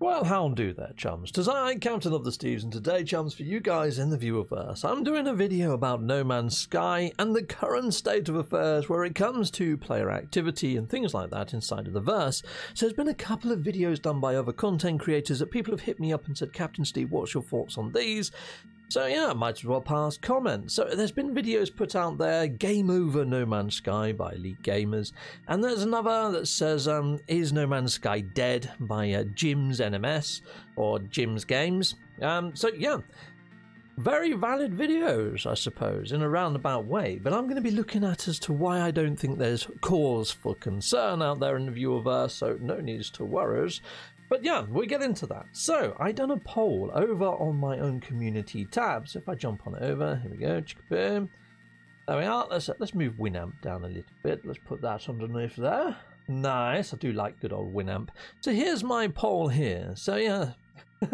Well, how do there, chums? Tis I, Captain of the Steves, and today, chums, for you guys in the viewerverse, I'm doing a video about No Man's Sky and the current state of affairs where it comes to player activity and things like that inside of the verse. So there's been a couple of videos done by other content creators that people have hit me up and said, Captain Steve, what's your thoughts on these? So yeah, might as well pass comment. So there's been videos put out there, Game Over No Man's Sky by Elite Gamers, and there's another that says, um, Is No Man's Sky Dead by uh, Jim's NMS or Jim's Games. Um, so yeah, very valid videos, I suppose, in a roundabout way. But I'm going to be looking at as to why I don't think there's cause for concern out there in the viewerverse, so no need to worries. But yeah, we get into that. So I done a poll over on my own community tab. So if I jump on over, here we go. Boom. There we are. Let's let's move Winamp down a little bit. Let's put that underneath there. Nice. I do like good old Winamp. So here's my poll here. So yeah.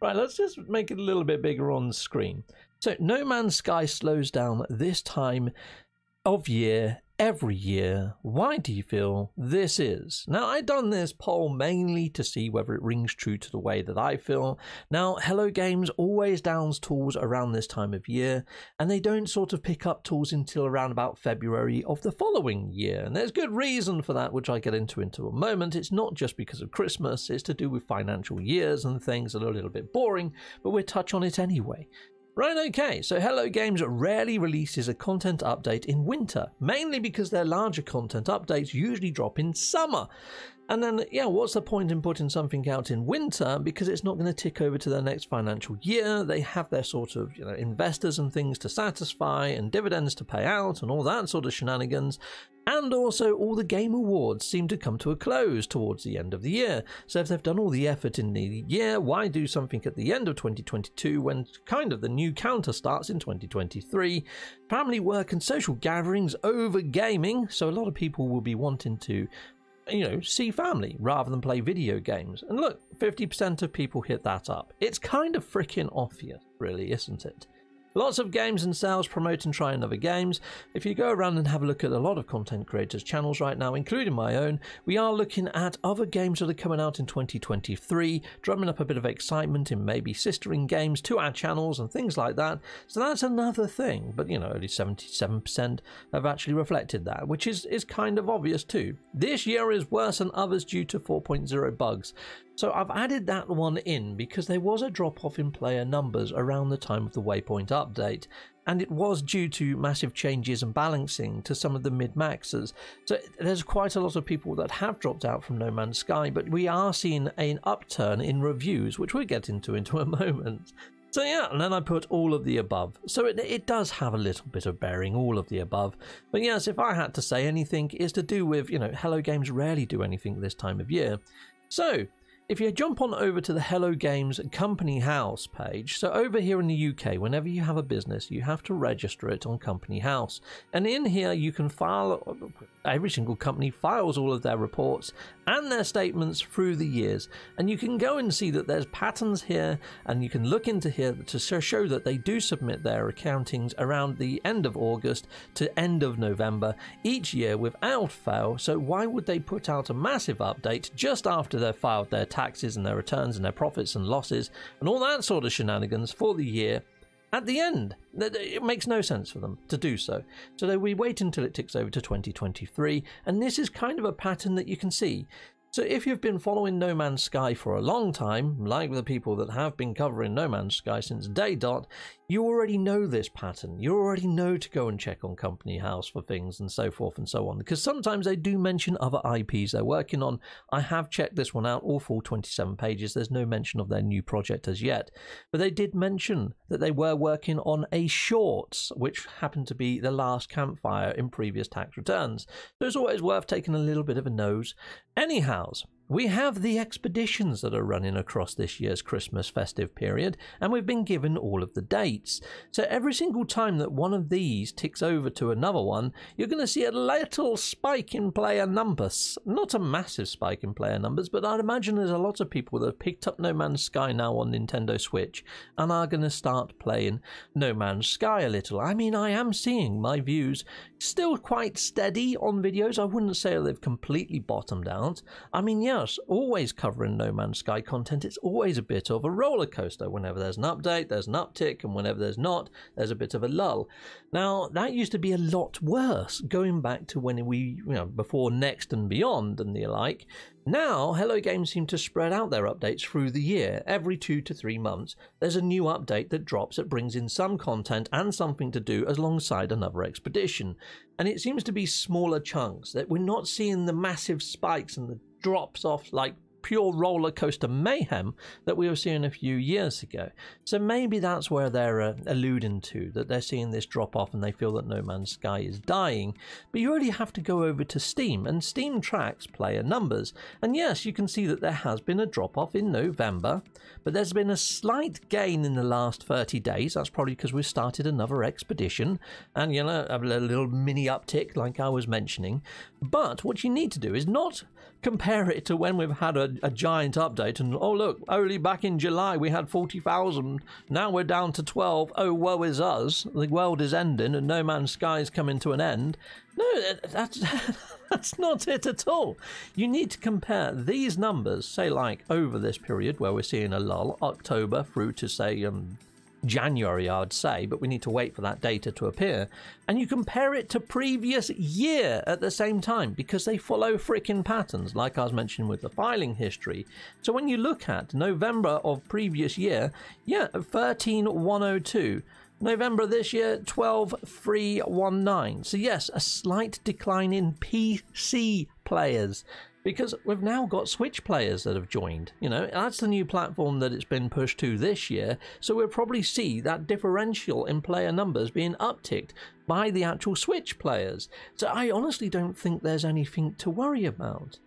right, let's just make it a little bit bigger on screen. So No Man's Sky slows down this time of year every year. Why do you feel this is? Now, I've done this poll mainly to see whether it rings true to the way that I feel. Now, Hello Games always downs tools around this time of year, and they don't sort of pick up tools until around about February of the following year. And there's good reason for that, which I get into into a moment. It's not just because of Christmas, it's to do with financial years and things that are a little bit boring, but we'll touch on it anyway. Right, okay, so Hello Games rarely releases a content update in winter, mainly because their larger content updates usually drop in summer. And then, yeah, what's the point in putting something out in winter? Because it's not going to tick over to their next financial year. They have their sort of, you know, investors and things to satisfy and dividends to pay out and all that sort of shenanigans. And also, all the game awards seem to come to a close towards the end of the year. So, if they've done all the effort in the year, why do something at the end of 2022 when kind of the new counter starts in 2023? Family work and social gatherings over gaming. So, a lot of people will be wanting to you know, see family rather than play video games. And look, 50% of people hit that up. It's kind of freaking obvious, really, isn't it? Lots of games and sales promote and try other games. If you go around and have a look at a lot of content creators' channels right now, including my own, we are looking at other games that are coming out in 2023, drumming up a bit of excitement in maybe sistering games to our channels and things like that. So that's another thing. But you know, only 77% have actually reflected that, which is, is kind of obvious too. This year is worse than others due to 4.0 bugs. So I've added that one in because there was a drop off in player numbers around the time of the Waypoint update, and it was due to massive changes and balancing to some of the min maxers. So there's quite a lot of people that have dropped out from No Man's Sky, but we are seeing an upturn in reviews, which we'll get into into a moment. So yeah, and then I put all of the above. So it, it does have a little bit of bearing, all of the above. But yes, if I had to say anything, is to do with, you know, Hello Games rarely do anything this time of year. So if you jump on over to the Hello Games Company House page, so over here in the UK, whenever you have a business, you have to register it on Company House. And in here, you can file, every single company files all of their reports and their statements through the years. And you can go and see that there's patterns here, and you can look into here to show that they do submit their accountings around the end of August to end of November each year without fail. So why would they put out a massive update just after they've filed their taxes and their returns and their profits and losses and all that sort of shenanigans for the year at the end. It makes no sense for them to do so. So we wait until it ticks over to 2023, and this is kind of a pattern that you can see. So if you've been following No Man's Sky for a long time, like the people that have been covering No Man's Sky since day dot, you already know this pattern. You already know to go and check on Company House for things and so forth and so on. Because sometimes they do mention other IPs they're working on. I have checked this one out, all full 27 pages. There's no mention of their new project as yet. But they did mention that they were working on a shorts, which happened to be the last campfire in previous tax returns. So it's always worth taking a little bit of a nose. Anyhows, we have the expeditions that are running across this year's Christmas festive period, and we've been given all of the dates. So every single time that one of these ticks over to another one, you're going to see a little spike in player numbers. Not a massive spike in player numbers, but I'd imagine there's a lot of people that have picked up No Man's Sky now on Nintendo Switch and are going to start playing No Man's Sky a little. I mean, I am seeing my views still quite steady on videos. I wouldn't say they've completely bottomed out. I mean, yeah always covering No Man's Sky content, it's always a bit of a roller coaster. Whenever there's an update, there's an uptick, and whenever there's not, there's a bit of a lull. Now, that used to be a lot worse, going back to when we, you know, before Next and Beyond and the like. Now, Hello Games seem to spread out their updates through the year. Every two to three months, there's a new update that drops that brings in some content and something to do alongside another expedition. And it seems to be smaller chunks, that we're not seeing the massive spikes and the drops off like pure roller coaster mayhem that we were seeing a few years ago. So maybe that's where they're uh, alluding to that they're seeing this drop off and they feel that No Man's Sky is dying. But you really have to go over to Steam, and Steam tracks player numbers. And yes, you can see that there has been a drop off in November, but there's been a slight gain in the last 30 days. That's probably because we've started another expedition and, you know, a little mini uptick, like I was mentioning. But what you need to do is not compare it to when we've had a, giant update and oh look only back in july we had 40000 now we're down to 12 oh woe is us. The world is ending and no man's sky is coming to an end. No that's that's not it at all. You need to compare these numbers say like over this period where we're seeing a lull october through to say um January, I'd say, but we need to wait for that data to appear. And you compare it to previous year at the same time because they follow freaking patterns, like I was mentioning with the filing history. So when you look at November of previous year, yeah, 13102. November this year, 12319. So, yes, a slight decline in PC players because we've now got Switch players that have joined. You know, that's the new platform that it's been pushed to this year. So we'll probably see that differential in player numbers being upticked by the actual Switch players. So I honestly don't think there's anything to worry about.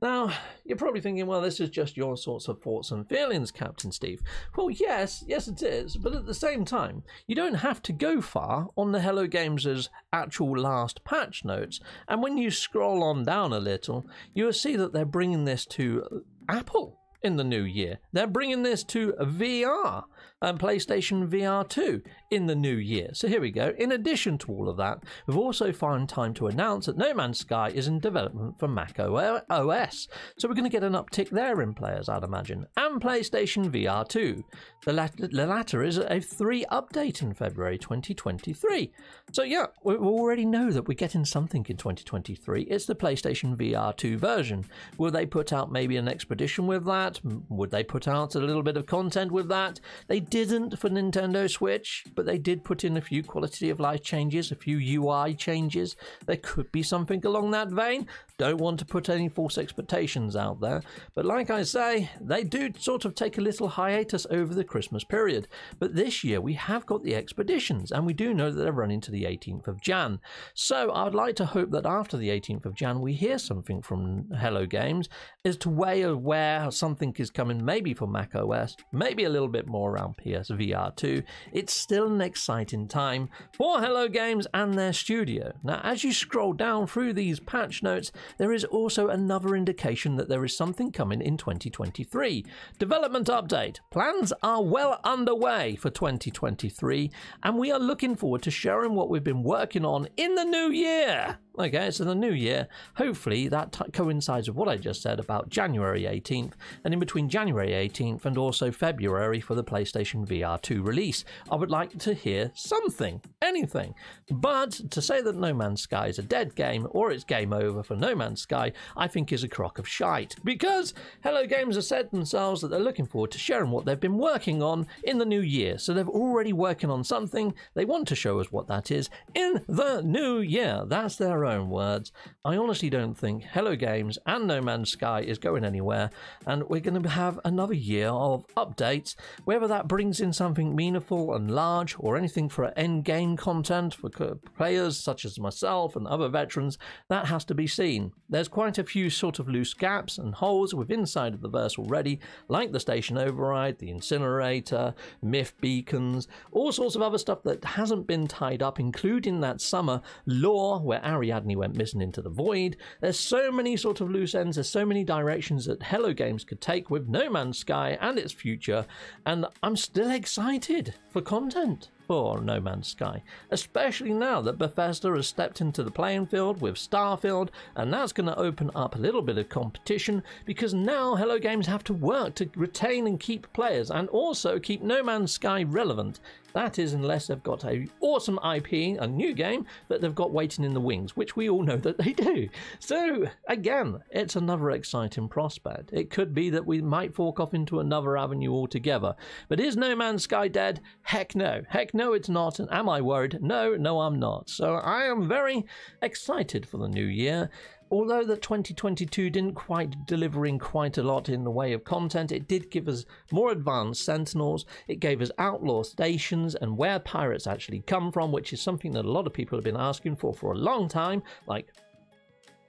Now, you're probably thinking, well, this is just your sorts of thoughts and feelings, Captain Steve. Well, yes, yes, it is, but at the same time, you don't have to go far on the Hello Games' actual last patch notes. And when you scroll on down a little, you'll see that they're bringing this to Apple in the new year. They're bringing this to VR and PlayStation VR 2 in the new year. So here we go. In addition to all of that, we've also found time to announce that No Man's Sky is in development for Mac OS. So we're going to get an uptick there in players, I'd imagine. And PlayStation VR 2. The latter, the latter is a 3 update in February 2023. So yeah, we already know that we're getting something in 2023. It's the PlayStation VR 2 version. Will they put out maybe an expedition with that? Would they put out a little bit of content with that? They didn't for Nintendo Switch, but they did put in a few quality of life changes, a few UI changes. There could be something along that vein. Don't want to put any false expectations out there, but like I say, they do sort of take a little hiatus over the Christmas period. But this year we have got the expeditions, and we do know that they're running to the 18th of Jan. So I'd like to hope that after the 18th of Jan we hear something from Hello Games as to where where something is coming, maybe for Mac OS, maybe a little bit more around PSVR 2. It's still an exciting time for Hello Games and their studio. Now, as you scroll down through these patch notes, there is also another indication that there is something coming in 2023. Development update. Plans are well underway for 2023, and we are looking forward to sharing what we've been working on in the new year. Okay, so the new year, hopefully that coincides with what I just said about January 18th, and in between January 18th and also February for the PlayStation VR 2 release. I would like to hear something, anything. But to say that No Man's Sky is a dead game or it's game over for No Man's Sky, I think is a crock of shite. Because Hello Games have said themselves that they're looking forward to sharing what they've been working on in the new year. So they're already working on something, they want to show us what that is in the new year. That's their own words. I honestly don't think Hello Games and No Man's Sky is going anywhere, and we're going to have another year of updates. Whether that brings in something meaningful and large, or anything for end game content for players such as myself and other veterans, that has to be seen. There's quite a few sort of loose gaps and holes within inside of the verse already, like the station override, the incinerator, myth beacons, all sorts of other stuff that hasn't been tied up, including that summer lore where Ariadne Ariadne went missing into the void. There's so many sort of loose ends, there's so many directions that Hello Games could take with No Man's Sky and its future, and I'm still excited for content. for No Man's Sky, especially now that Bethesda has stepped into the playing field with Starfield, and that's going to open up a little bit of competition because now Hello Games have to work to retain and keep players and also keep No Man's Sky relevant. That is, unless they've got a awesome IP, a new game that they've got waiting in the wings, which we all know that they do. So again, it's another exciting prospect. It could be that we might fork off into another avenue altogether. But is No Man's Sky dead? Heck no. Heck no, it's not. And am I worried? No, no, I'm not. So I am very excited for the new year although the 2022 didn't quite deliver in quite a lot in the way of content, it did give us more advanced sentinels. It gave us outlaw stations and where pirates actually come from, which is something that a lot of people have been asking for for a long time, like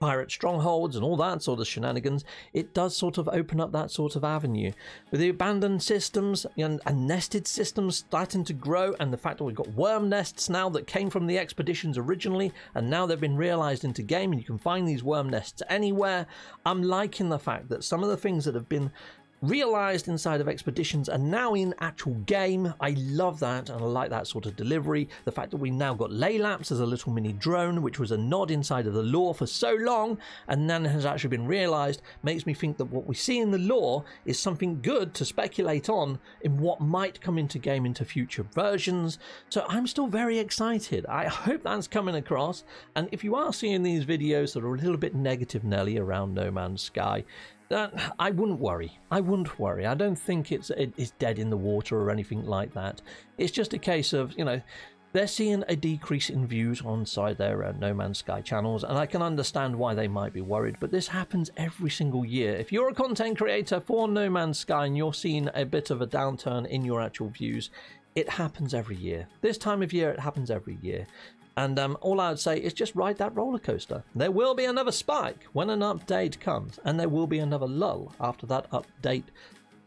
pirate strongholds and all that sort of shenanigans, it does sort of open up that sort of avenue. With the abandoned systems and, and, nested systems starting to grow, and the fact that we've got worm nests now that came from the expeditions originally, and now they've been realized into game, and you can find these worm nests anywhere. I'm liking the fact that some of the things that have been realized inside of expeditions and now in actual game. I love that and I like that sort of delivery. The fact that we now got Laelaps as a little mini drone, which was a nod inside of the lore for so long and then has actually been realized, makes me think that what we see in the lore is something good to speculate on in what might come into game into future versions. So I'm still very excited. I hope that's coming across. And if you are seeing these videos that are a little bit negative Nelly around No Man's Sky, uh, I wouldn't worry. I wouldn't worry. I don't think it's it's dead in the water or anything like that. It's just a case of you know they're seeing a decrease in views on side their uh, No Man's Sky channels, and I can understand why they might be worried. But this happens every single year. If you're a content creator for No Man's Sky and you're seeing a bit of a downturn in your actual views, it happens every year. This time of year, it happens every year. And um, all I would say is just ride that roller coaster. There will be another spike when an update comes, and there will be another lull after that update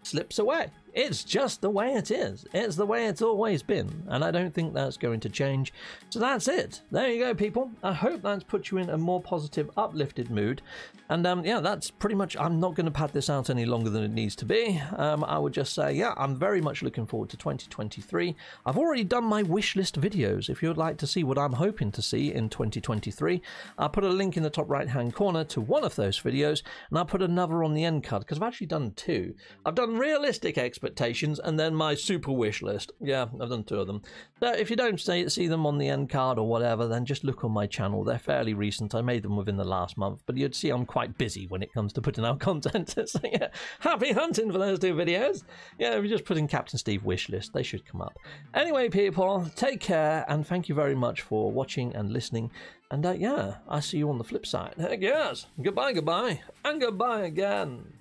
slips away. It's just the way it is. It's the way it's always been, and I don't think that's going to change. So that's it. There you go, people. I hope that's put you in a more positive, uplifted mood. And um, yeah, that's pretty much. I'm not going to pad this out any longer than it needs to be. Um, I would just say, yeah, I'm very much looking forward to 2023. I've already done my wish list videos. If you'd like to see what I'm hoping to see in 2023, I'll put a link in the top right hand corner to one of those videos, and I'll put another on the end card because I've actually done two. I've done realistic expectations and then my super wish list. Yeah, I've done two of them. So if you don't see, see them on the end card or whatever, then just look on my channel. They're fairly recent. I made them within the last month, but you'd see I'm quite busy when it comes to putting out content. so yeah, happy hunting for those two videos. Yeah, if you just put in Captain Steve wish list, they should come up. Anyway, people, take care and thank you very much for watching and listening. And uh, yeah, I'll see you on the flip side. Heck yes. Goodbye, goodbye, and goodbye again.